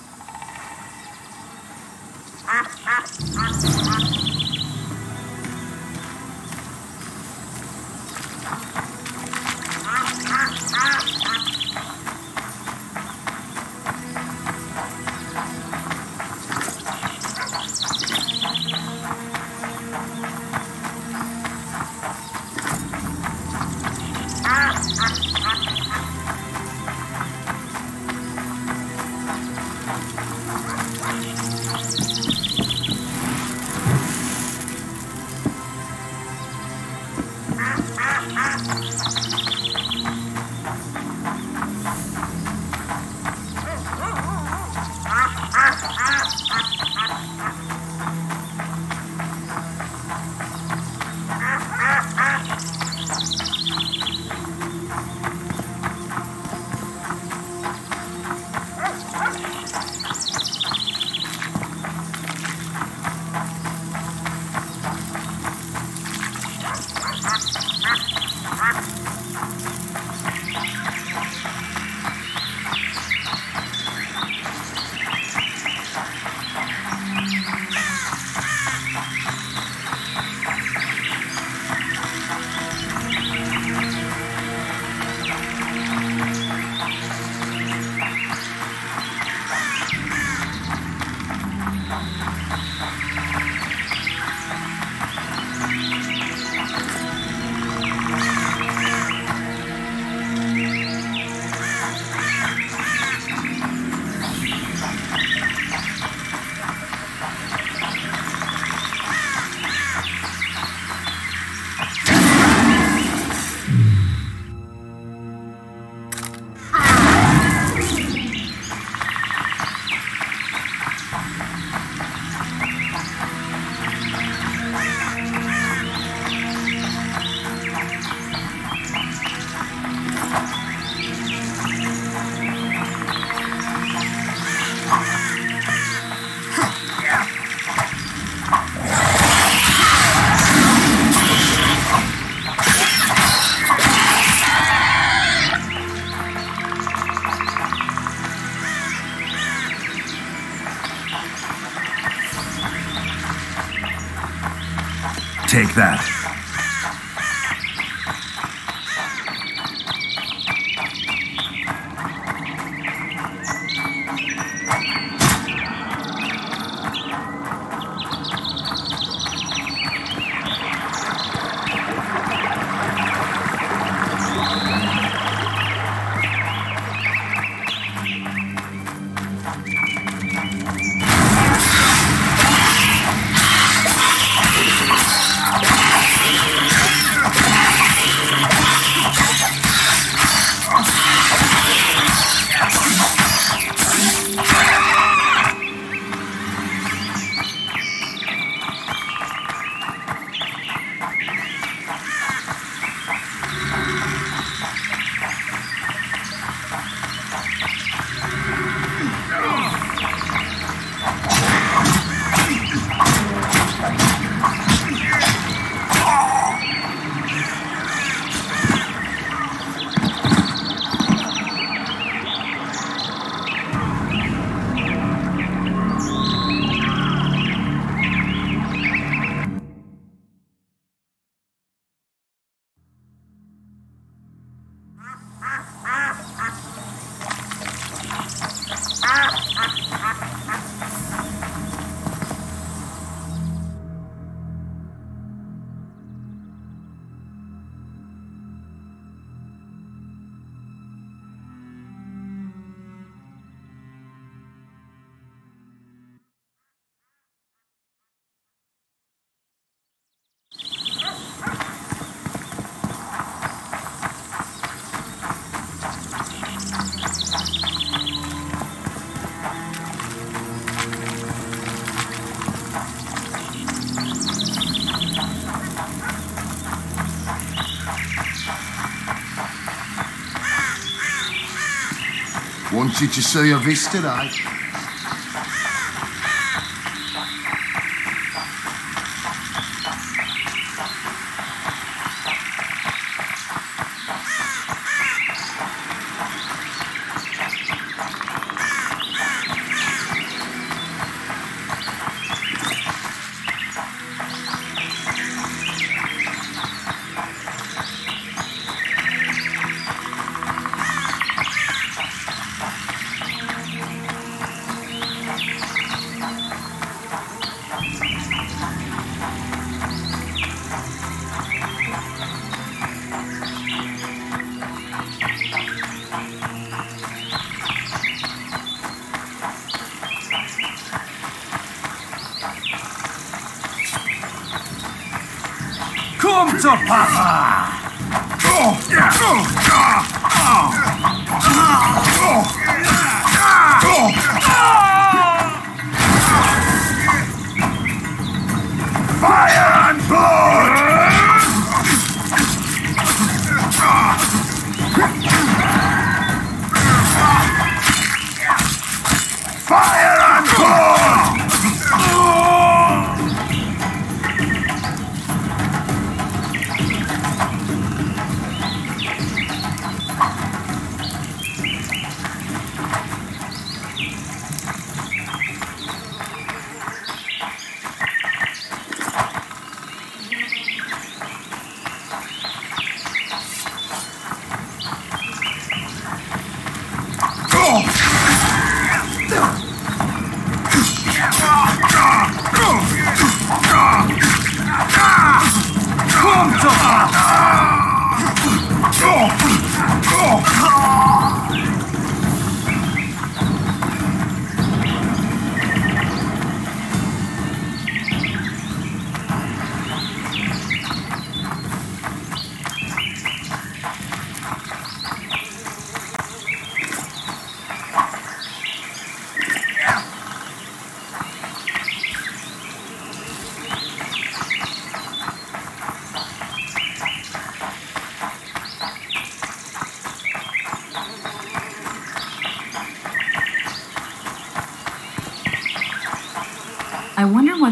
Wanted to see your vis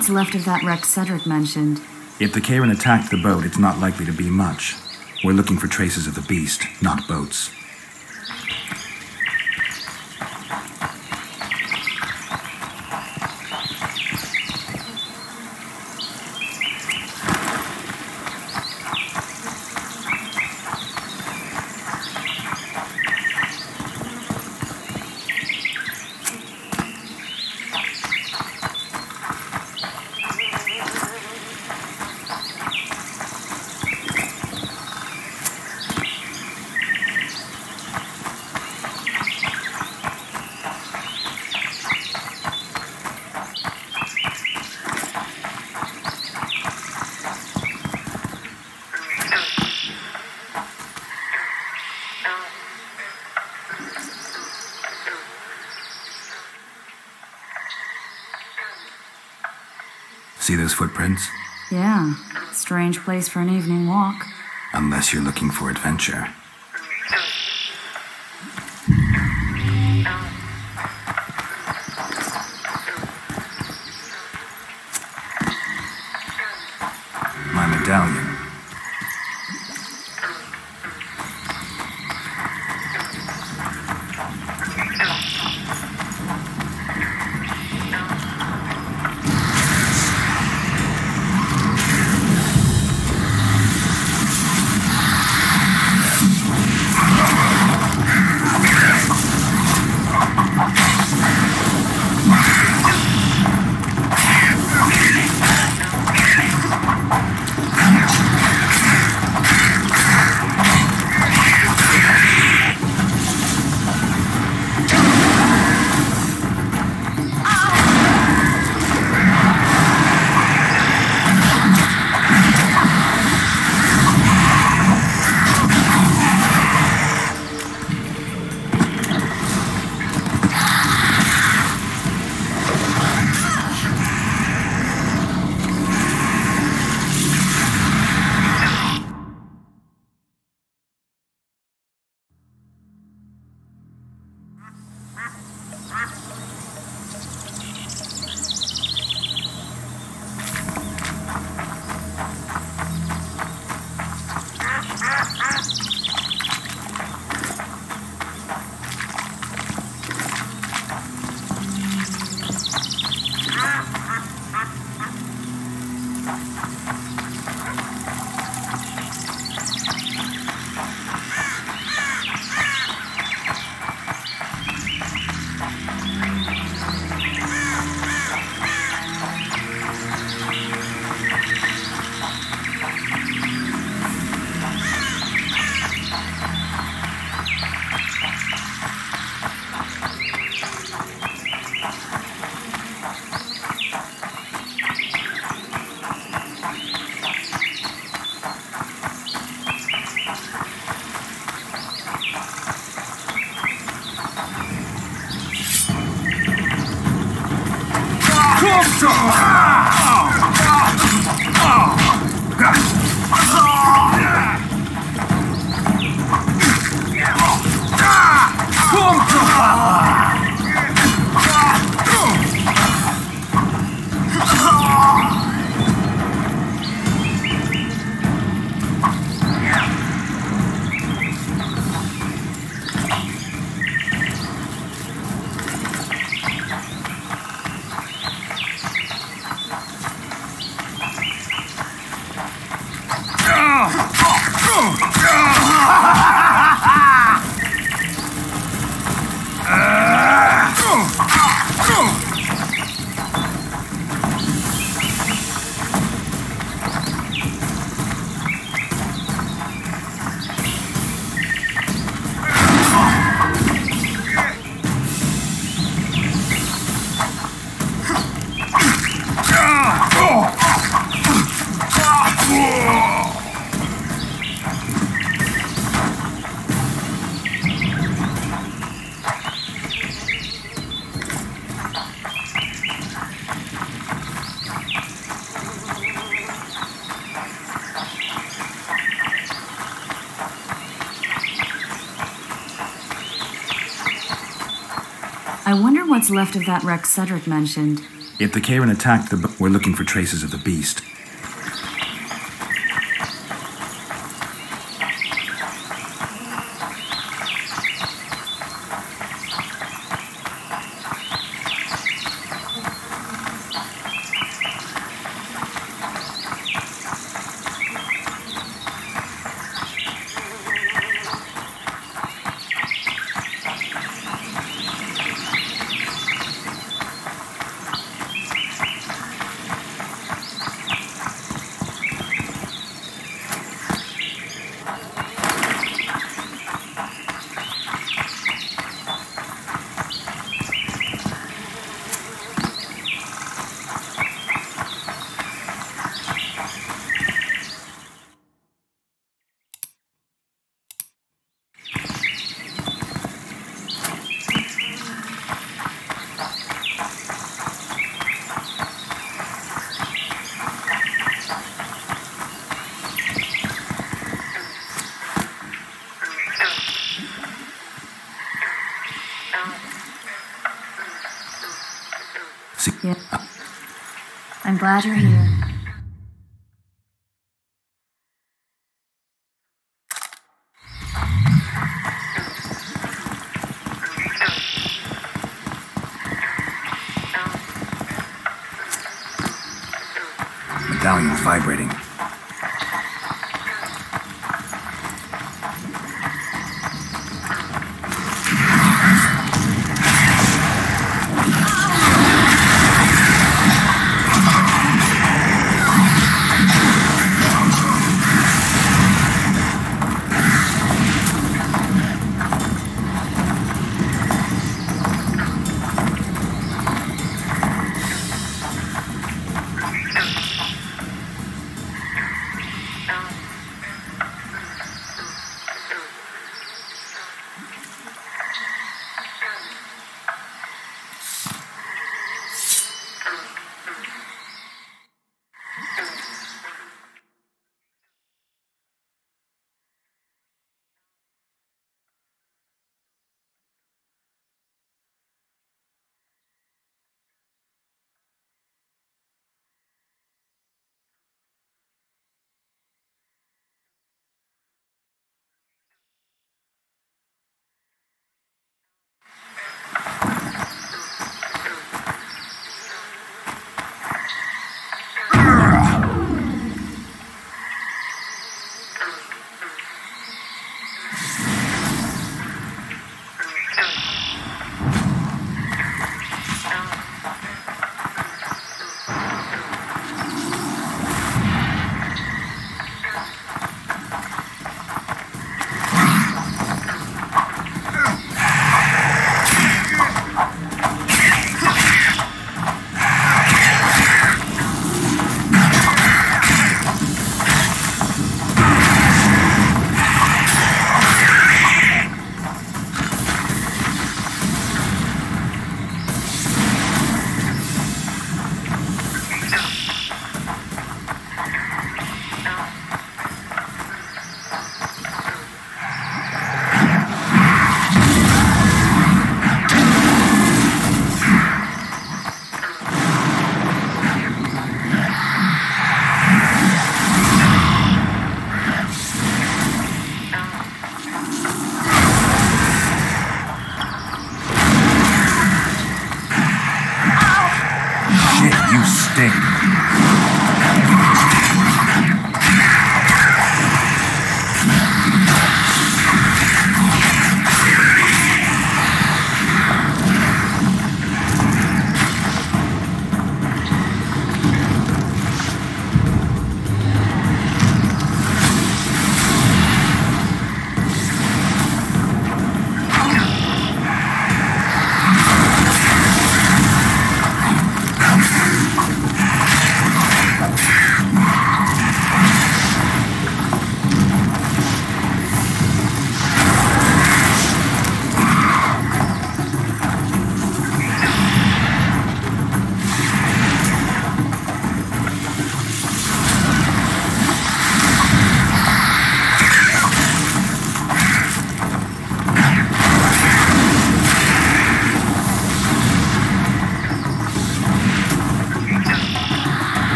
what's left of that wreck Cedric mentioned.
If the Kayran attacked the boat, it's not likely to be much. We're looking for traces of the beast, not boats. See those footprints?
Yeah, strange place for an evening walk.
Unless you're looking for adventure.
Left of that wreck Cedric mentioned.
If the Kayran attacked the we're looking for traces of the beast.
Yeah. I'm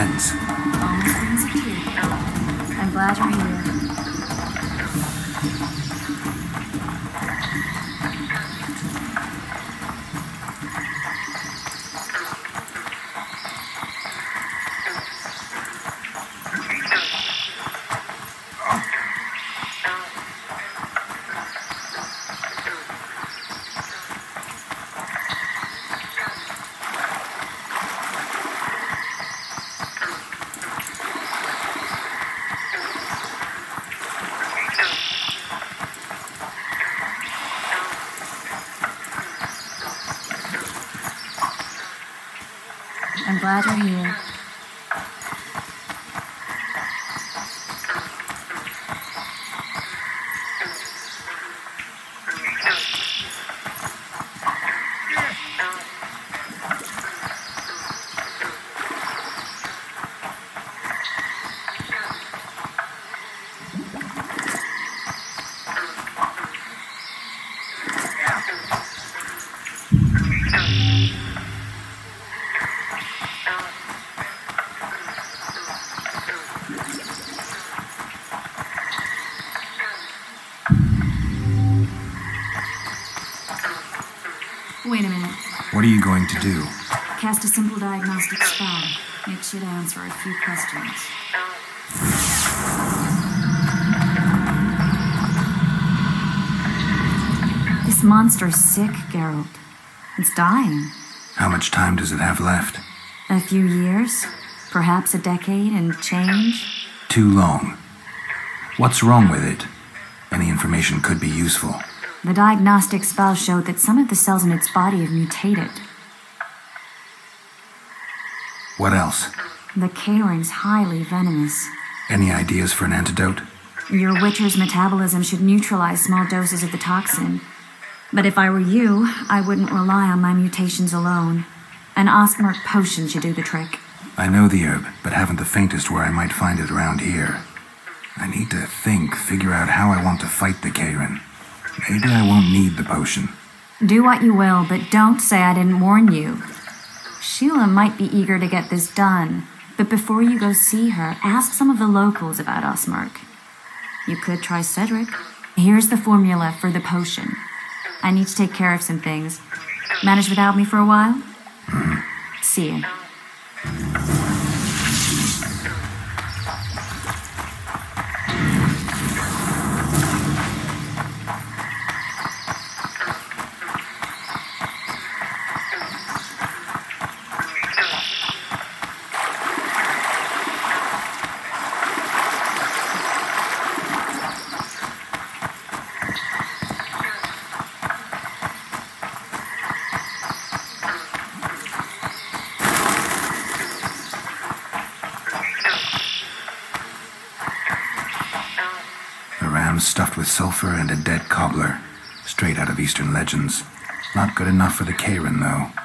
friends.
I'm glad you're here. I'm glad you're here. Wait a minute.
What are you going to do?
Cast a simple diagnostic spell. It should answer a few questions. This monster's sick, Geralt. It's dying.
How much time does it have left?
A few years? Perhaps a decade and change?
Too long. What's wrong with it? Any information could be useful.
The diagnostic spell showed that some of the cells in its body have mutated.
What else?
The Kayran's highly venomous.
Any ideas for an antidote?
Your Witcher's metabolism should neutralize small doses of the toxin. But if I were you, I wouldn't rely on my mutations alone. An Osmark potion should do the trick.
I know the herb, but haven't the faintest where I might find it around here. I need to think, figure out how I want to fight the Kayran. Maybe I won't need the potion.
Do what you will, but don't say I didn't warn you. Sheala might be eager to get this done, but before you go see her, ask some of the locals about Osmark. You could try Cedric. Here's the formula for the potion. I need to take care of some things. Manage without me for a while? See you.
A ram stuffed with sulfur and a dead cobbler. Straight out of Eastern legends. Not good enough for the Kayran, though.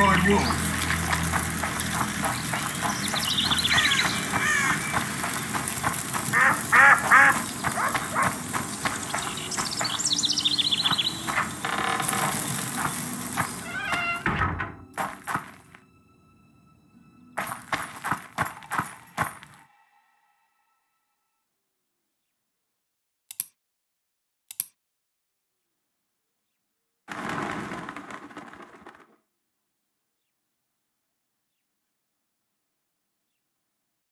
Know the